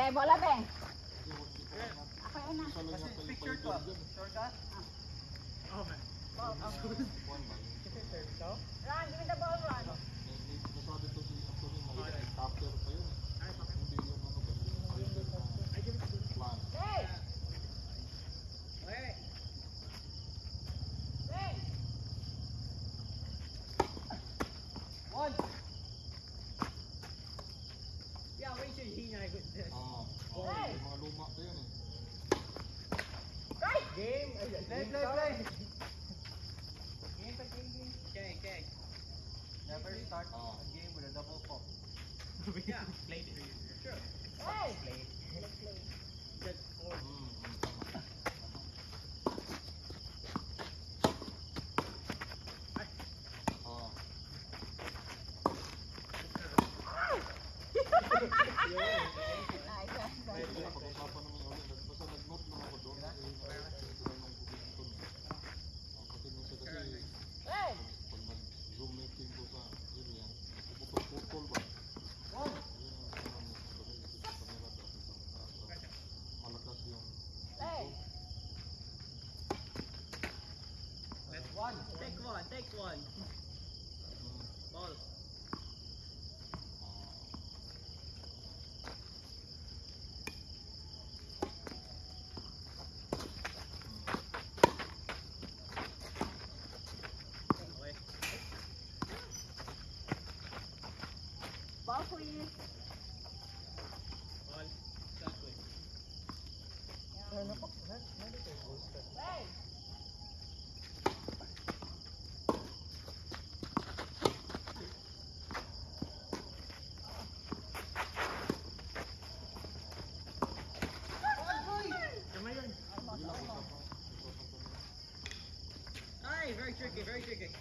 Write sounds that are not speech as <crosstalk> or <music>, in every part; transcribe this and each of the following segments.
Be, bola be. Ako yun na. Picture ko. Sure? Oh, man. Ball, okay. Ron, give me the ball, Ron. Nasabi ko si Anthony, may after. Take one. Mm. Ball. very good.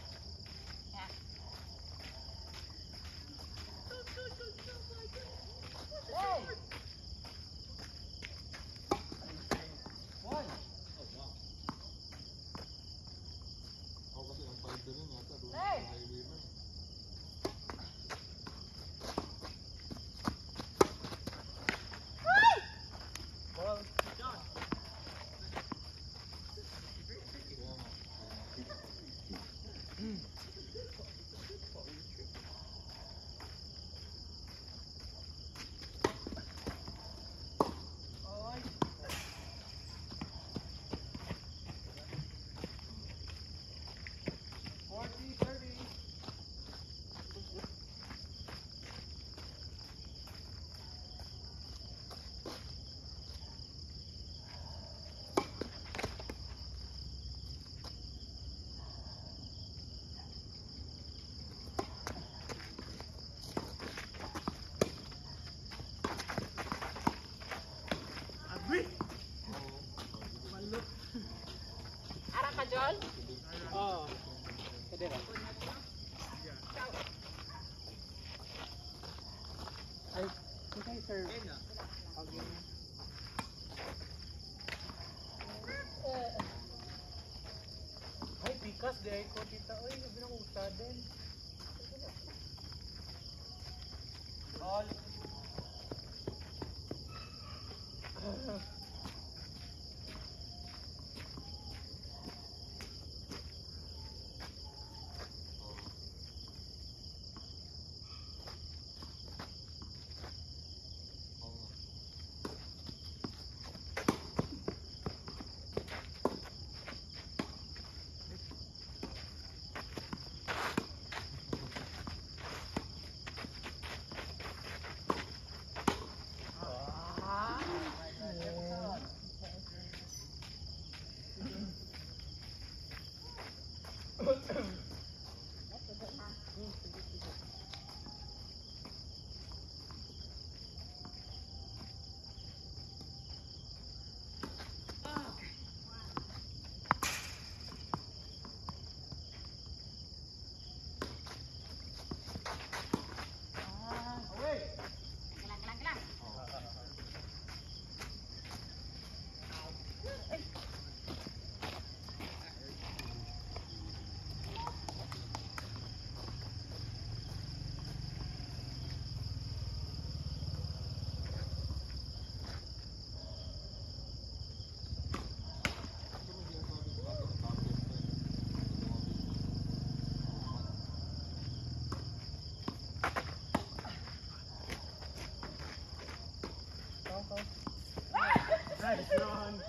day ko, tita, oy, sabi ng din. John.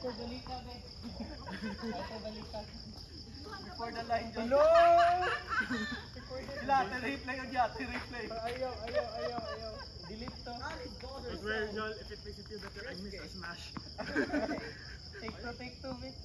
Before the line dyan. Hello! Lahat, replay yun yata, replay. Ayaw, ayaw, ayaw, ayaw. Delete to. Where, Joel, if it makes it feel better, I miss a smash. take two, take two, Vic.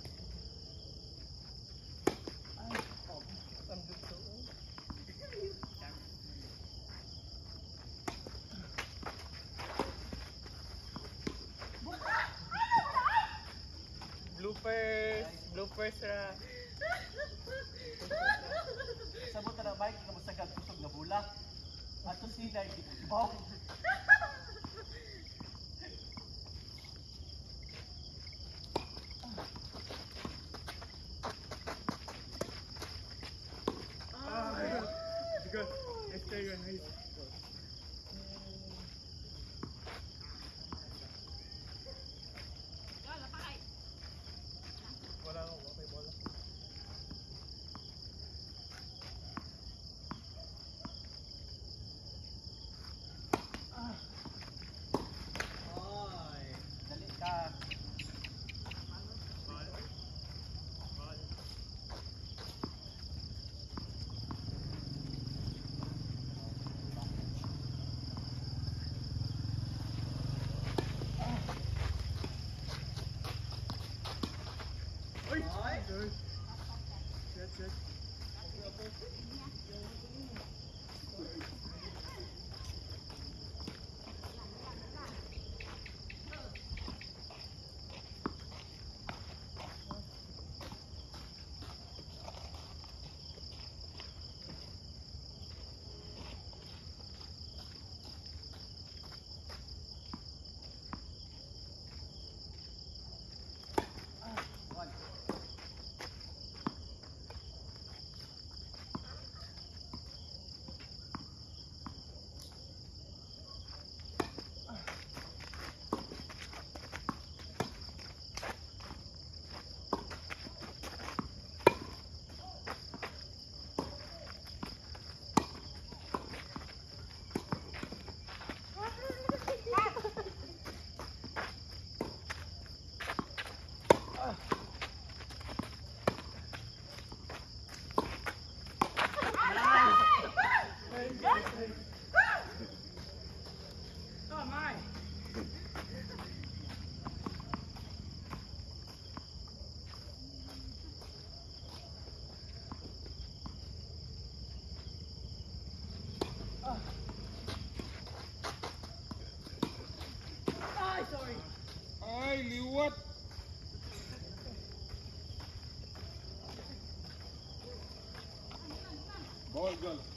Thank God.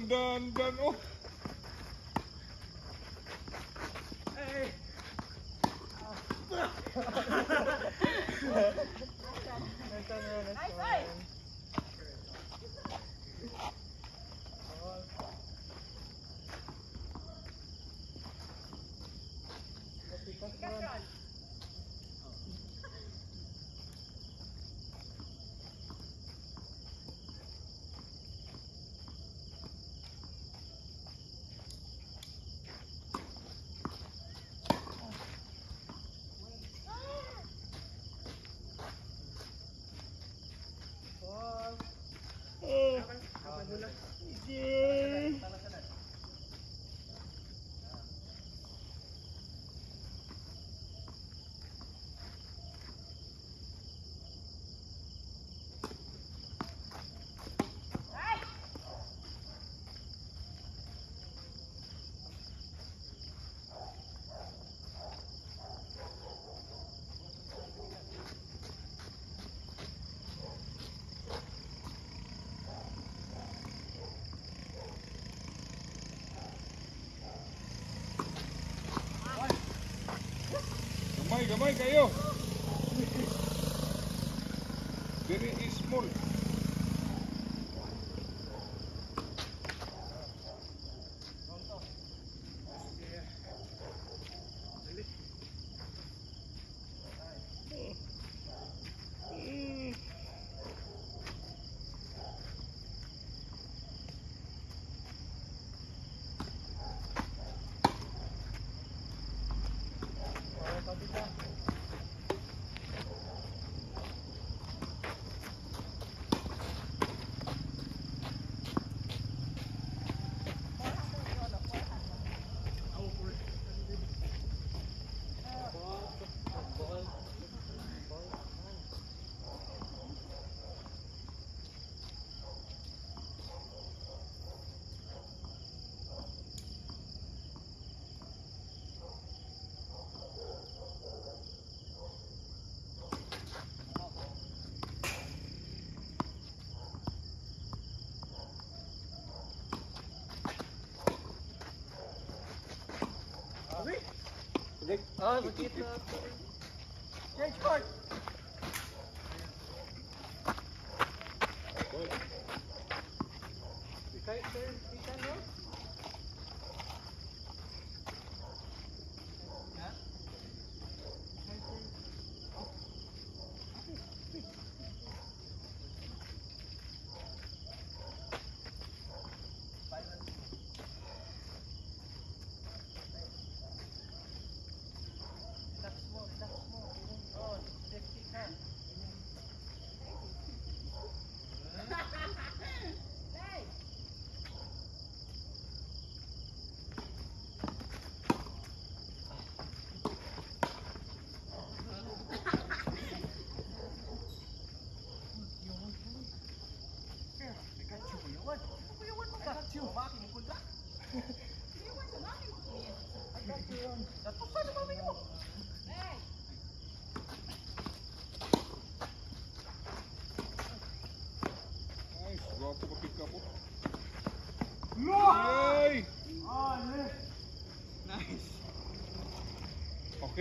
done, done. Oh. Mike, cayó. Oh, look at the... Change card.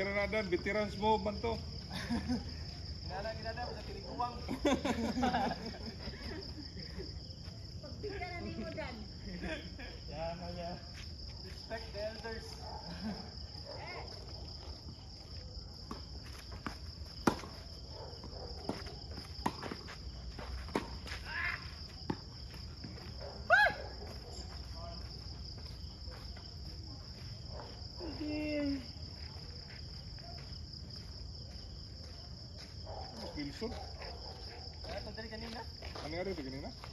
Okay na na dan, veterans mo man to. Ginala, <laughs> ginala, sa tiniguang. <laughs> ¿Qué es eso? ¿Qué es eso? ¿Qué.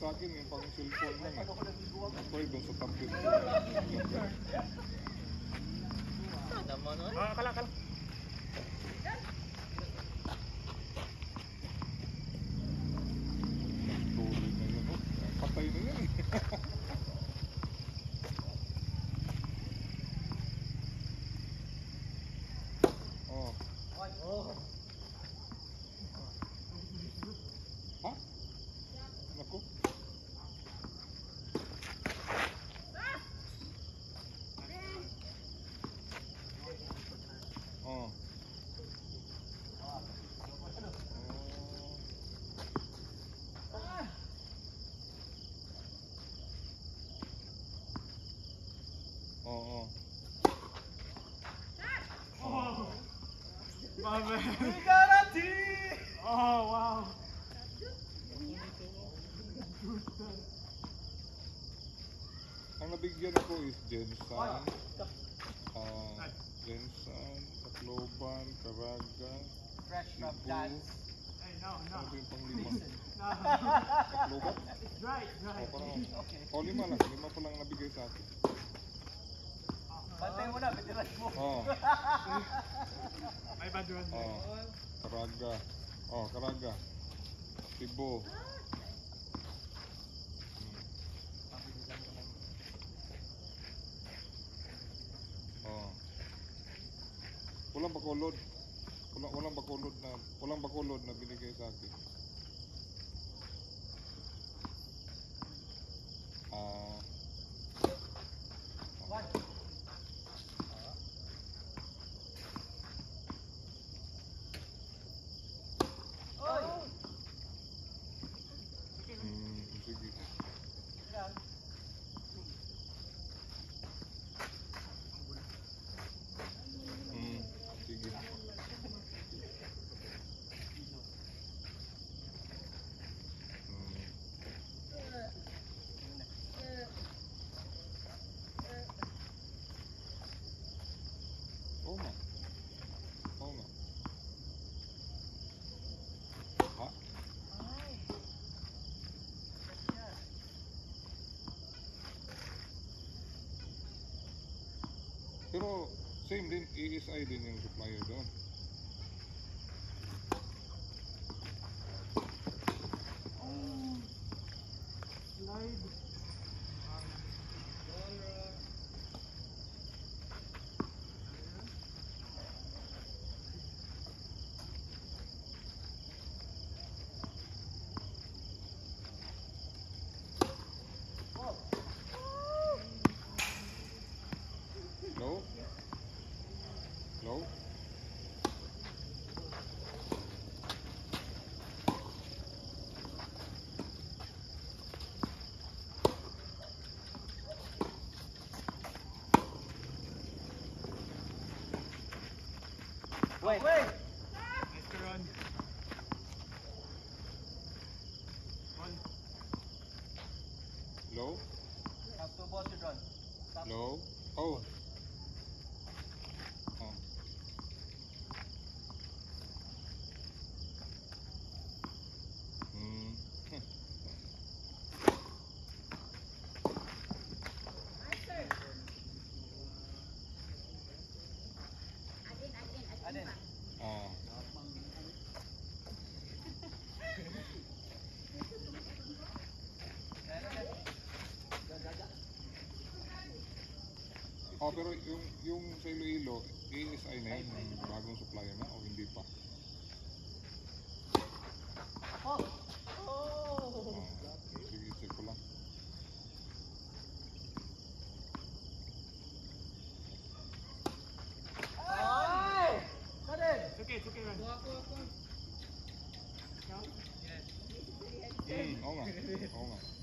Sa akin yung pang cellphone lang eh. Ano ko nagiguang? Pwede doon sa tablet. Naman, Mama. Guarantee! Oh, wow. Ang nabigyan ako is Jensan, ah, Jensan, Tacloban, Caraga, Fresh from dance. Hey, no, no. Ano yung pang lima? Listen. Tacloban? It's dry, dry. O, parang, Okay. o lima lang, lima pa lang nabigay sa akin. Bantay mo na, veteran mo. Oh, May bad one. oh, Caraga. Oh, Caraga. Cebu. Oh. Walang bakulod. Walang, walang bakulod na walang bakulod na binigay sa akin. Ah. One. Same din, ESI din yung supplier doon. Hello? Wait. Wait. Oo, pero yung, yung sa Iloilo, ASI na yun, yung bagong supplier na o hindi pa? Oh! Oh! Okay, okay, man. Buha ako. No? Yes. Oo nga, oo nga.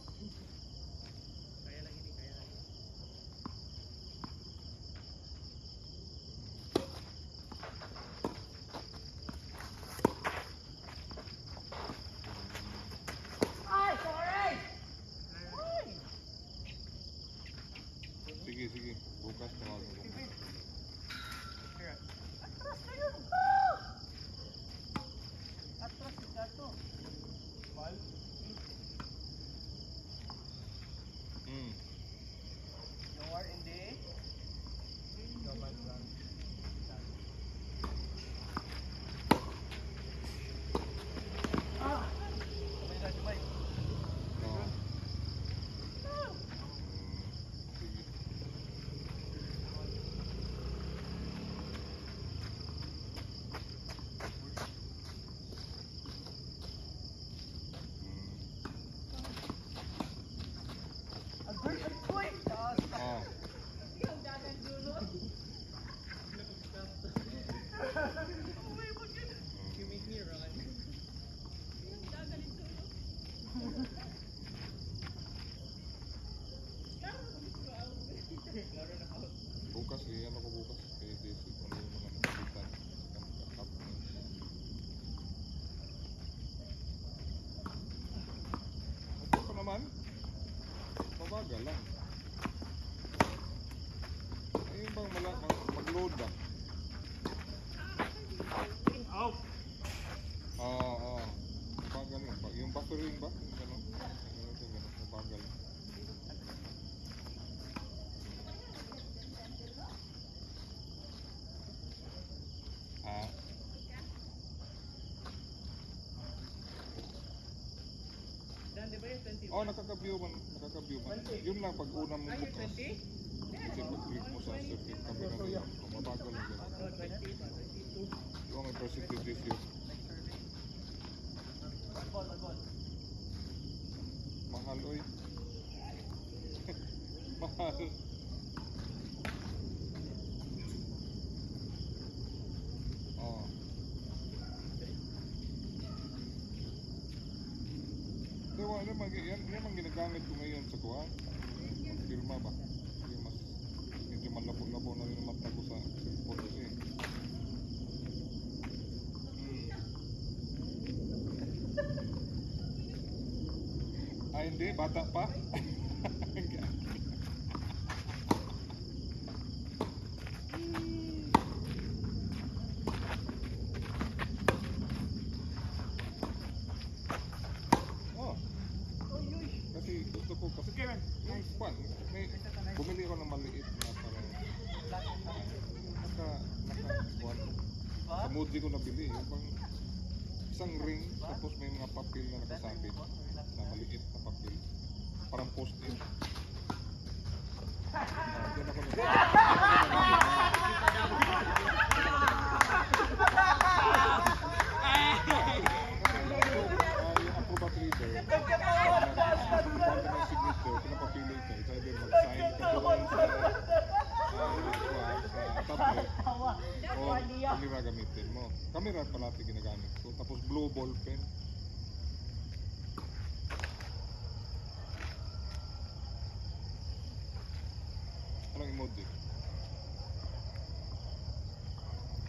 Oh, nakaka-view man, nakaka-view man. Yun lang pag una mo bukas. Kasi mag-click mo sa circuit camera ngayon, kumabagal lang yan. Yung ang percentage is yun. Mahal, oy. <laughs> Mahal. ginagamit ko ngayon sa kuha, firma ba? Yung mas, medyo malabo-labo na rin naman ako sa cellphone kasi. Hmm. Ah, hindi, bata pa. <laughs>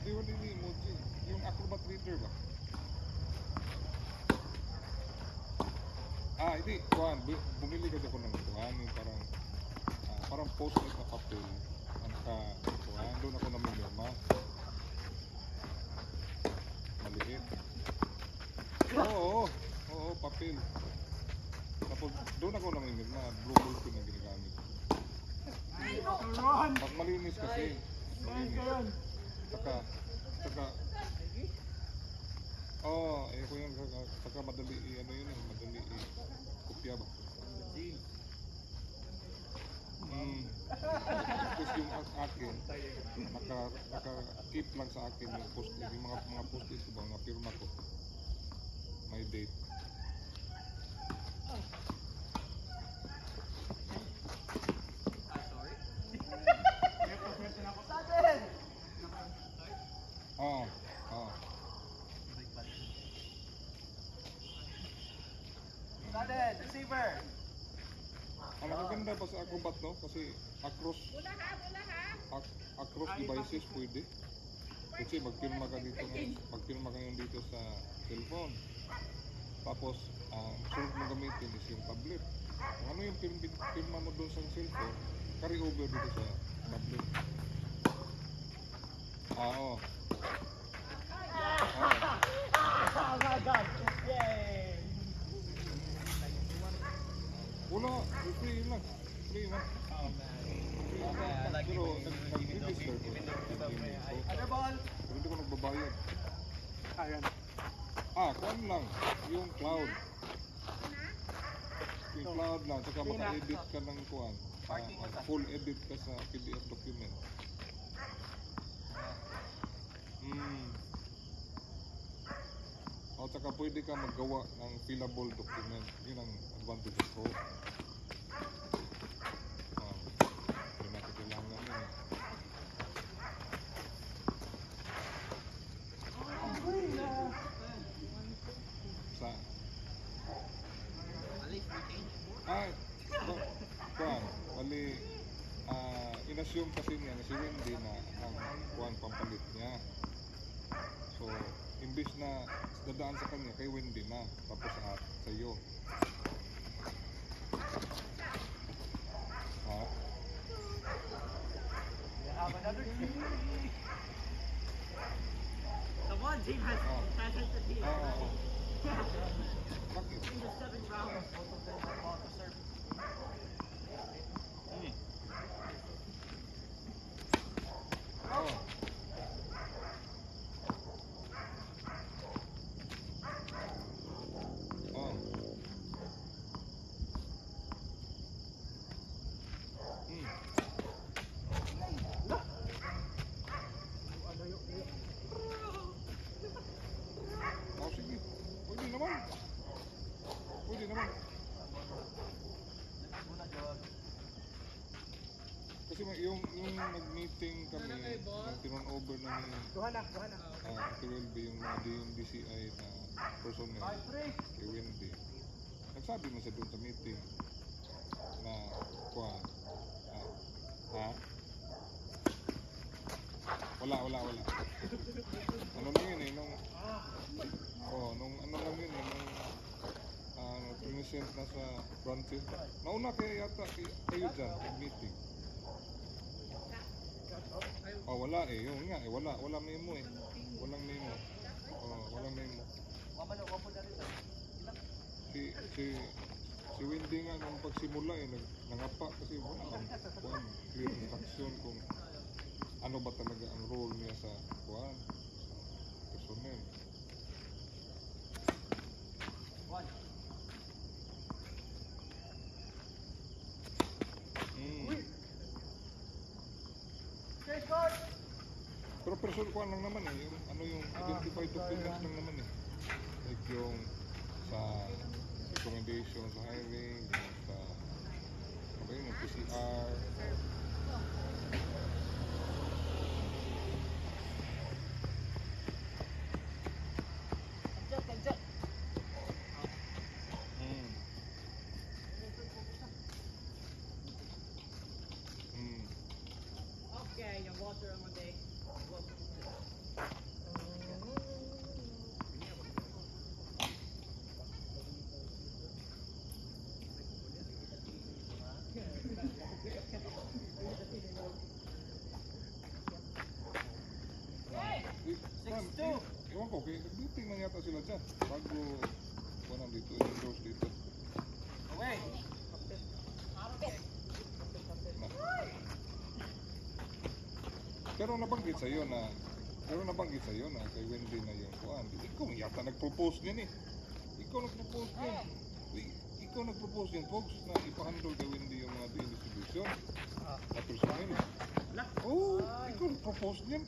yun yung emoji. Yung acrobat reader ba? Ah, hindi. Kuhan, bumili ka ako ng kuhan. Yung parang, uh, parang post-it na papel. Ang ka, kuhan. Doon ako naman yung Maliit. Oo, oo, oo, papel. Tapos doon ako nang imig na blue ball ko na ginagamit. Pag malinis kasi. Malinis. Saka, oh, eh ko yung, saka madali, i- ano yun eh, madali, i- kopya ba? Hmm. Tapos yung a- akin, naka, naka keep lang sa akin yung post yung mga mga post ko ba, mga pirma ko. May date. Oo, oo. Sudden, receiver. Ang Acrobat no, kasi across across devices pwede. Kasi magpirma ka dito magpirma ka ngayon dito sa cellphone. Tapos, ang sunod mo gamitin is yung tablet. Kung ano yung pirma, mo doon sa cellphone, carry over dito sa tablet. Ah, oo. Oo. Oh my God! Yay! Wala, free lang. Other ball. Hindi ko nagbabayad. Ayan. Ah, kuan lang. Yung cloud. Yung cloud lang. Saka maka-edit ka ng kuan. Ah, ah, full edit ka sa PDF document. Hmm. O saka pwede ka maggawa ng fillable document. Yun ang advantage ko. Dadaan sa kanya, kay Wendy na, tapos sa, sa iyo. Ha? We have another team. The one team has Oh. has hit the team. Oo, oo. In the seventh round. Both of them are about tinon over na ni Kuha na, uh, kay Wendy, yung mga DMDCI na personnel kay Wendy. Nagsabi mo siya doon sa meeting na, kuha, ah, ha? Wala, wala, wala. Ano na yun eh, nung, oh, nung ano lang yun eh, nung, ah, present na sa branches. Nauna kaya yata kay, kayo dyan, meeting. Oh, wala eh. Yung nga eh, wala. Wala memo eh. Walang memo. Oh, walang memo. Si, si, si Wendy nga nung pagsimula eh, nag, nangapa kasi wala ang kuhan, clear instruction kung ano ba talaga ang role niya sa kuhan, sa personnel. One. Mm. Okay, coach. Pero person kuhan lang naman eh, yung, ano yung identified documents lang naman eh. Like yung sa recommendation sa hiring, sa ano ba yun, yung PCR, okay. Nag-meeting na yata sila dyan. Bago, wala dito, endorse dito. Na. Pero nabanggit sa iyo na pero nabanggit sa iyo na kay Wendy na yung kuan. Ikaw yata nag-propose niyan eh. Ikaw nag-propose niyan. I- Ikaw nag-propose niyan, folks, na ipahandle kay Wendy yung mga distribution. At personnel. Oo, oh, ikaw nag-propose niyan.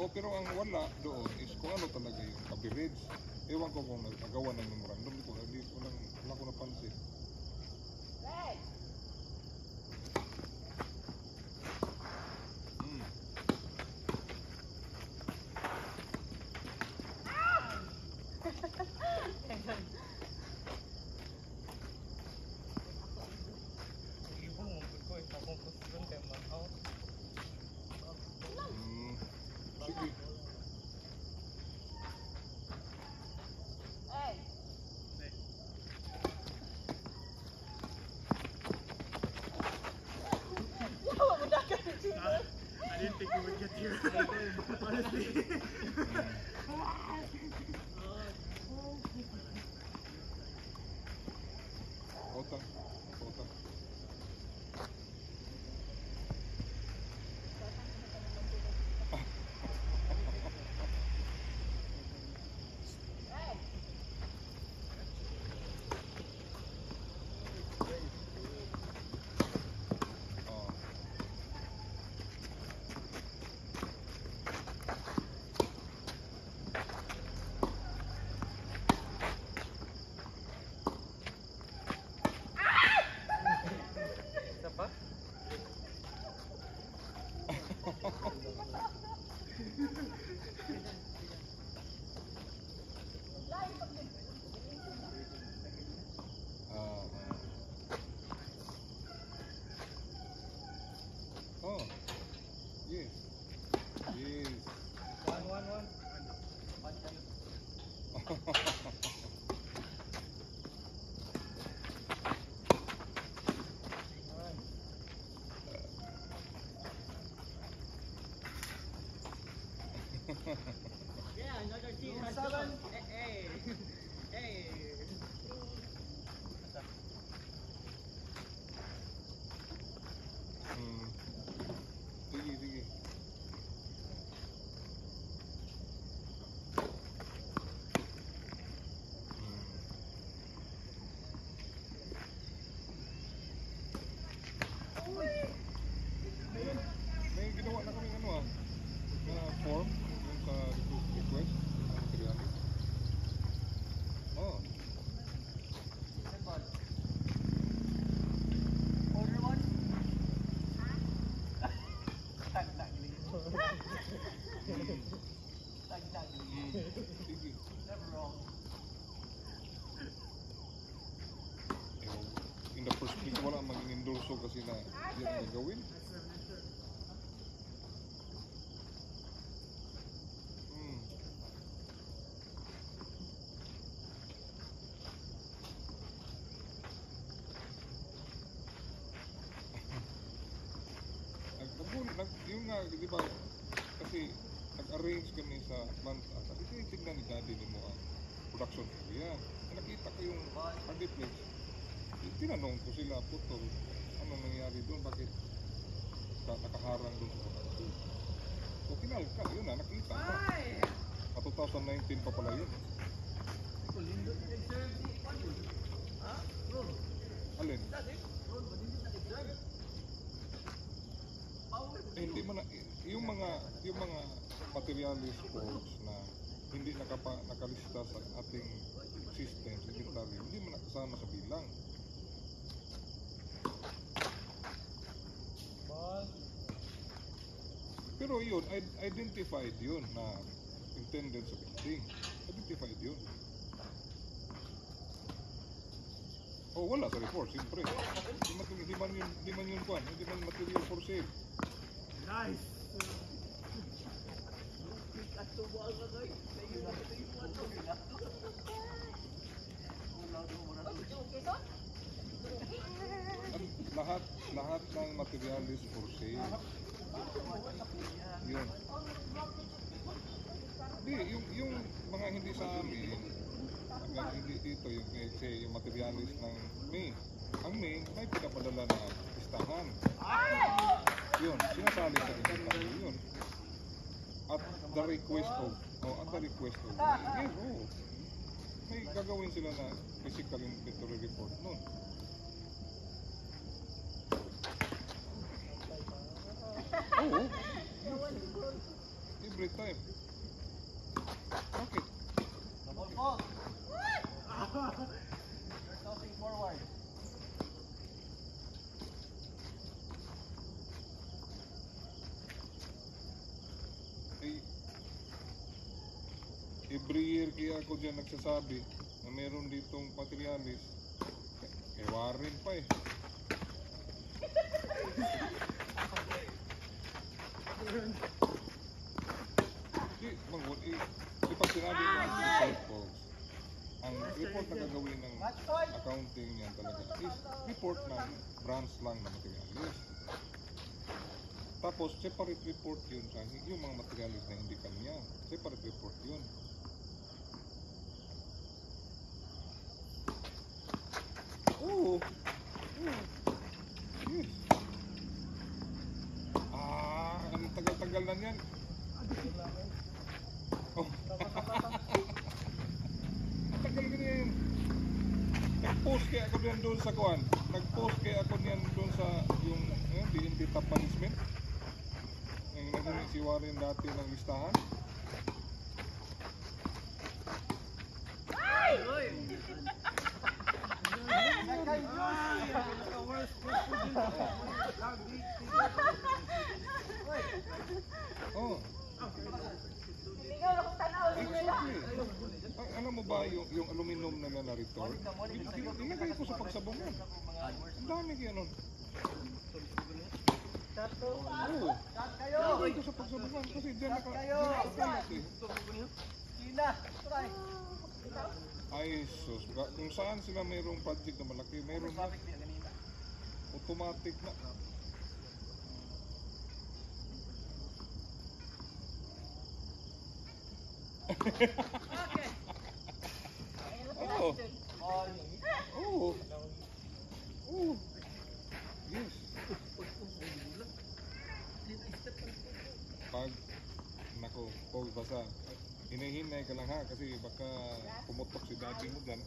O pero ang wala doon is kung ano talaga yung average. Ewan ko kung nagagawa ng memorandum. Ko, hindi ko lang, wala ko napansin. Didn't think you would get here. <laughs> Honestly. <laughs> Kota. Yeah, another team Yung has seven. gone. Hey, hey. hey. Yan ang gagawin. Hmm. Yung nga, di ba, kasi nag-arrange kami sa Manta. Sabi ko, tignan ni daddy ni mo ang production area. Nakita ko yung marketplace. Tinanong ko sila, putol, ano nangyari doon, bakit ka, nakaharang doon sa production. So, kinalka, yun na, nakita. Hi. At 2019 pa pala yun. Alin? Eh, hindi mo na, yung mga, yung mga materialis sports na hindi nakapa, nakalista sa ating system, sa inventory, hindi mo nakasama sa bilang. Ball. Pero yun, identified yun na intended sa building. Identified yun. Oh, wala sa report, siyempre. Hindi man, hindi man yun, hindi man yun kwan, hindi man material for sale. Nice. Ang lahat lahat ng materialis for sale. Yun. Hindi, yung, yung mga hindi sa amin, hanggang hindi dito, yung, say, yung materialis ng May. Ang May, may pinapadala na listahan. Yun, sinasali sa listahan yun. At the request of, oh, at the request of, yes, oh, may gagawin sila na physical inventory report nun. Oo. Every time. Bakit? Double fault. You're tossing forward. Ay, every year kaya ako dyan nagsasabi na meron ditong materialis. Kay- Kay Warren pa eh. Di, <laughs> mag, di pag sinabi ng report folks, ang report na gagawin ng accounting niyan talaga is report ng branch lang na materialis. Tapos, separate report yun sa yung mga materialis na hindi kanya. Separate report yun. Oo. Oo. Yes. Ah, ang tagal-tagal na niyan. Oh. ang tagal na niyan. Nag-post kaya ako diyan doon sa kuan. Nag-post kaya ako niyan doon sa yung eh, DNB top management. Yung naging si Warren dati ng listahan. Second juice. Oh. Exactly. Ay, alam mo ba yung, yung aluminum na na return? Ilagay ko sa pagsabungan. Ang dami kaya nun. Oo. Shot kayo. Ilagay ko sa pagsabungan kasi dyan naka, Kayo. nakakalat eh. Sina. Try. Ay, sus. Kung saan sila mayroong project na malaki, mayroon na automatic na. Oo. Oo. Oo. Yes. Pag, nako, pag basa, hinahinay ka lang ha, kasi baka pumutok si daddy mo dyan.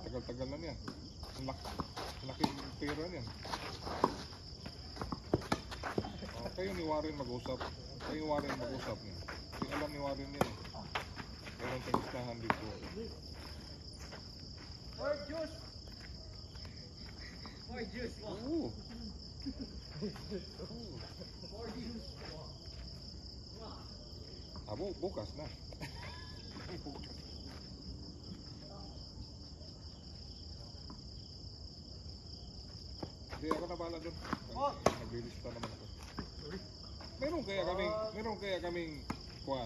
Tagal-tagal na niyan. Ang laki, laking pera niyan. Oh, kayo ni Warren mag-usap. Kayo ni Warren mag-usap niya. Kasi alam ni Warren eh. Meron sa listahan dito. Third juice. More juice, <laughs> mo. Oo. Ah, bu bukas na. bukas. Hindi ako na bahala doon. Oh. Naglilista naman ako. Meron kaya kaming, meron kaya kaming kuha,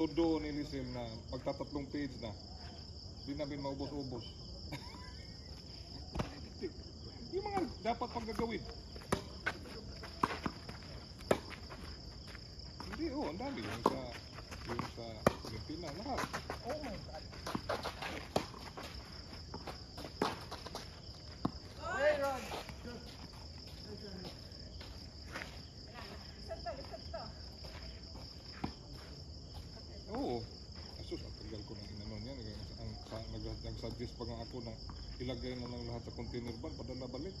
todo ni Lizel na pagtatatlong page na, di namin maubos-ubos. <laughs> yung mga dapat pang gagawin. Hindi, oh, ang dami. Yung sa, yung sa Pilipinas, lahat. Oh my God. Oo. Asus, ang tagal ko nang inanon yan. Ang, ang, sa, nag, nag-suggest pa nga ako na ilagay na lang lahat sa container van, padala balik.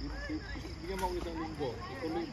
Bigyan mo ako ng isang linggo. I-collate